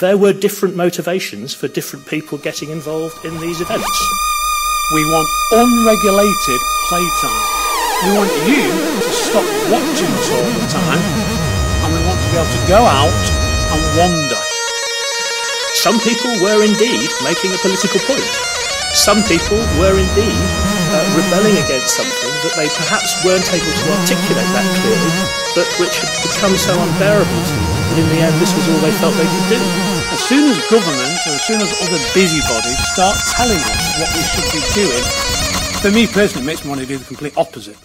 there were different motivations for different people getting involved in these events. We want unregulated playtime. We want you to stop watching us all the time and we want to be able to go out and wander. Some people were indeed making a political point. Some people were indeed uh, rebelling against something that they perhaps weren't able to articulate that clearly, but which had become so unbearable to them that in the end this was all they felt they could do. As soon as government or as soon as other busybodies start telling us what we should be doing, for me personally, it makes me want to do the complete opposite.